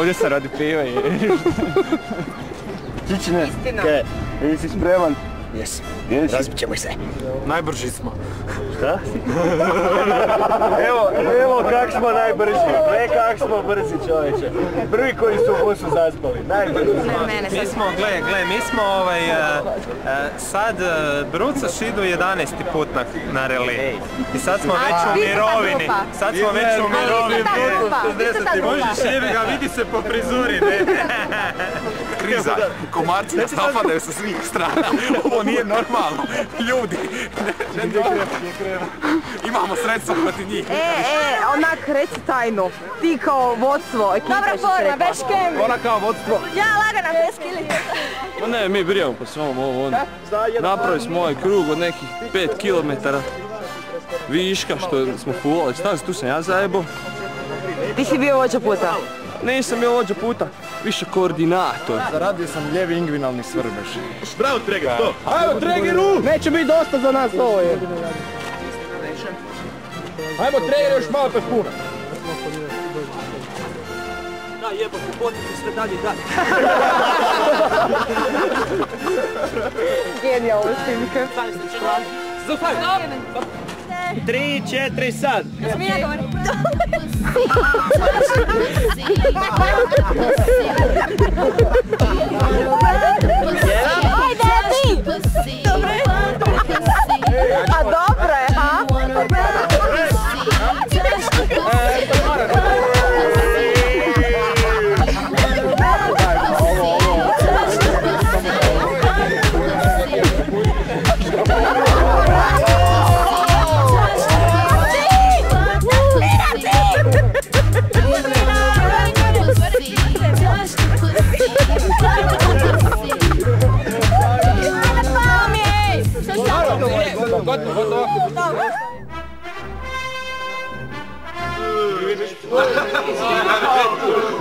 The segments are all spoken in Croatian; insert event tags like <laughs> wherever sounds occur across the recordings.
Ovdje sam radi piva i... Čičine, kaj, jesi spreman? Jesi? Razbit ćemo se. Najbrži smo. Šta? <laughs> evo, evo kak smo najbrži, gle kak smo brzi čovječe. Prvi koji su u busu zaspali, najbrži. Mene Mi smo, gle, gle, mi smo ovaj, e, e, sad Brucaš idu 11. put na, na reli. I sad smo već u mirovini. Sad smo već u Ali vi ste mirovini. ta grupa, vi ste ta grupa. Možeš jebi ga, vidi se po frizuri, ne? <laughs> Kriza, komarci nas napadaju sa svih strana. <laughs> Ovo nije normalno. Ljudi, ne, ne, imamo sredstva protiv njih. E, e, onak reci tajnu. Ti kao vodstvo ekipe Dobra forma, bez škembi. Ona kao vodstvo. Ja lagana bez kilica. Ma ne, mi brijemo po svom ovo, ono. Napravili smo ovaj krug od nekih 5 km viška što smo fulali. Stazi, tu sam ja zajebo. Ti si bio vođa puta. Nisam bio vođa puta, više koordinator. Zaradio sam ljevi ingvinalni svrbež. Bravo Treger, to! Ajmo Tregeru! Neće biti dosta za nas ovo je. Ajmo Treger još malo pe puno. Da, jebote, potite sve dalje i dalje. Genijalno snimka. Zaustavim! Tri, četiri, sad! Smija <laughs> <laughs> yeah.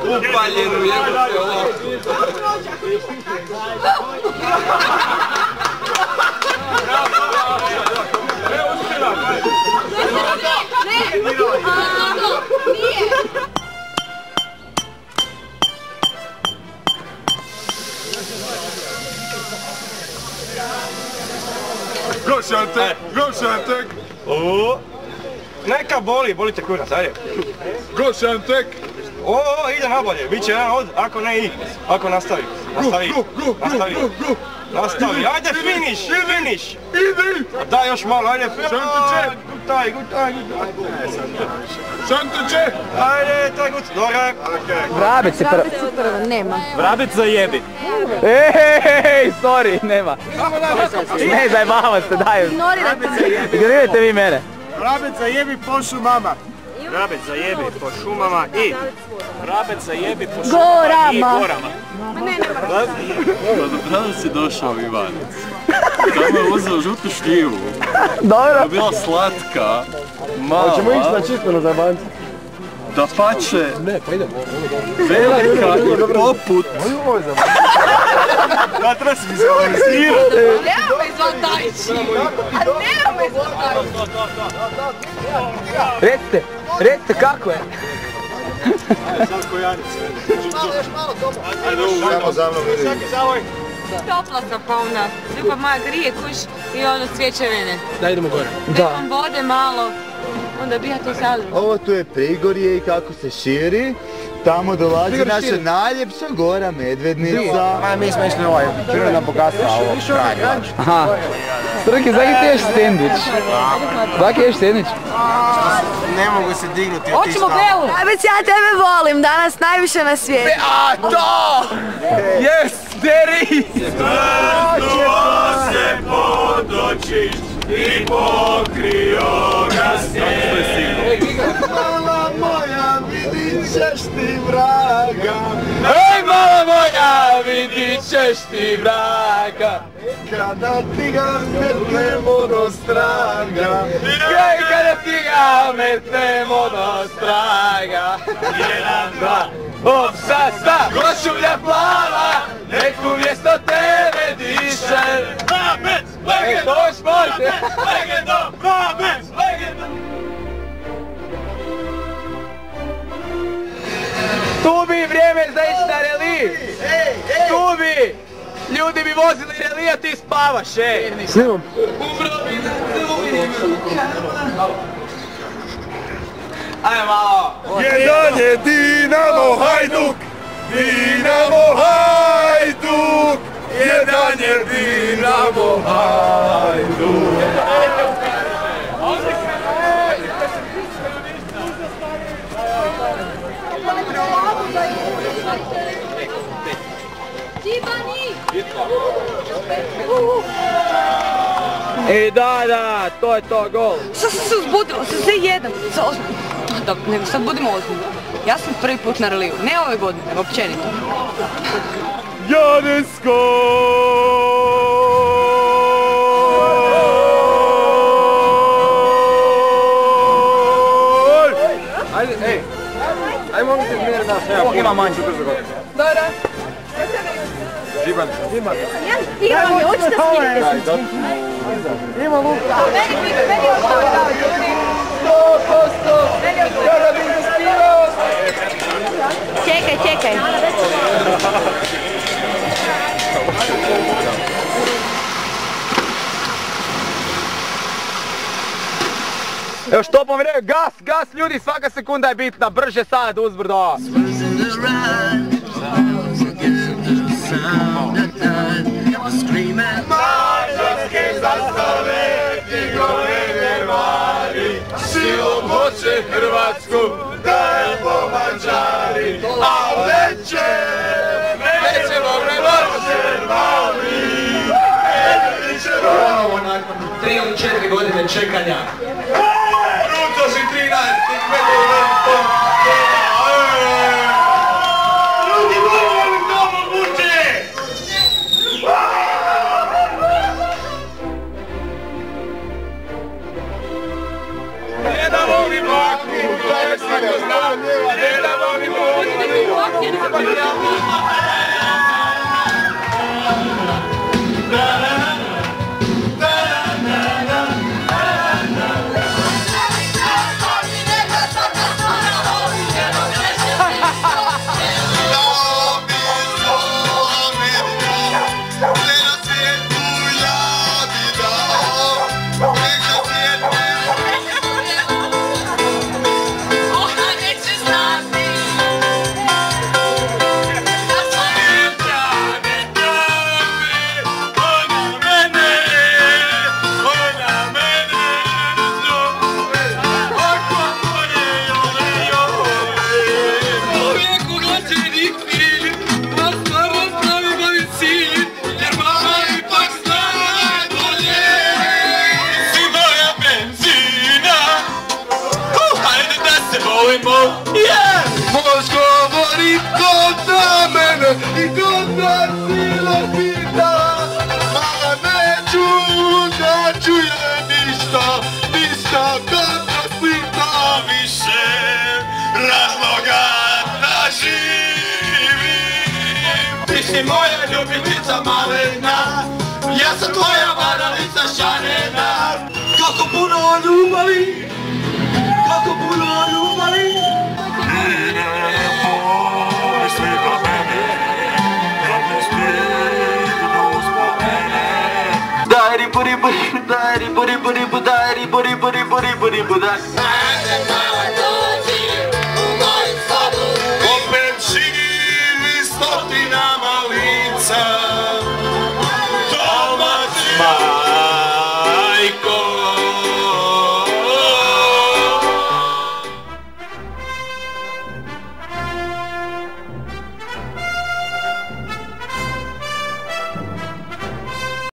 Upaljenu jebote ovo. Go Šantek, go Šantek! Neka boli, bolite kurac, ajde. Go Šantek! O, o, ide nabolje, bit će jedan od, ako ne i, ako nastavi. Nastavi, nastavi, nastavi, ajde finish, finish! Idi! Daj još malo, ajde, Šantiće! gutaj, gutaj, gutaj. Šantiće! Ajde, taj gut, dobro. Vrabec je prvo. Nema. Vrabec zajebi. Ej, sorry, nema. Ne, zajebava se, daj. Ignorirajte vi mene. Vrabec zajebi po šumama! Vrabec zajebi po šumama i vrabec zajebi po Gorama. i gorama. Danas je došao Ivanac. Tamo je uzeo žutu šljivu. Dobro. Je bila slatka, mala, Hoćemo ići na čisto na zajebanci. da pače, velika i poput Da, treba si mi se organizirati. Nema me zvat Dajić. A nema me zvat Dajić. Recite, recite kako je. Samo za mnom vidi. Topla sam polna, ljubav moja grije kuš i ono cvijećevine. Da idemo gore. Pepam vode malo, onda bi ja to zadružila. Ovo tu je Prigorje i kako se širi. Tamo dolazi naša najljepša gora Medvednica. Ma mi smo išli ovaj prirodna bogatstva, ovo krajnje. Aha. Srki, zaki ti ješ sandvič? Zaki ješ sandvič? Ne mogu se dignuti od Hoćemo Belu! Vrabec, ja tebe volim danas najviše na svijetu. A to! Yes, deri! Mala moja, vidit ćeš ti vraga. Ej, mala moja, vidit ćeš ti vraga. Kada ti ga metnemo do straga. Ej, kada ti ga metnemo do straga. Jedan, dva, hop, sa, sa, košulja plava, nek umjesto tebe diše. Vrabec, legendo, sport. Legendo, vrabec, legendo. Vozili relija ti spavaš, ej! Snimam. Ajde malo! Jedan je Dinamo Hajduk, Dinamo Hajduk, E da, da, to je to, gol. Sad sam se uzbudila, se jedem. Sad ozbiljno. Dobro, nego sad budimo ozbiljni. Ja sam prvi put na reliju, ne ove godine, nego općenito. Janesko! Ajde, ej. Ajde mogu ti mjeri da se ja ima manje. Dobro. Žiban. Žiban. Igram mi, hoćete skiniti. Ima Luka. Meni, meni je ovo da, ljudi. Čekaj, čekaj. Evo što vrijeme, gas, gas ljudi, svaka sekunda je bitna, brže sad uzbrdo. Mađarske zastave, njegove grvari, silom hoće Hrvatsku, da je po Mađari, a neće, nećemo premoći. Mali, Bravo, nakon 3 ili 4 godine čekanja. Ne da i kod na sila pita A neću da čuje ništa, ništa kad nas pita više. Razloga da živim. Ti si moja ljubitica malena Ja sam tvoja varalica šarena. Kako puno ljubavi Kako puno ljubavi booty booty buda eri booty booty booty booty buda. Opet živi stotina malice.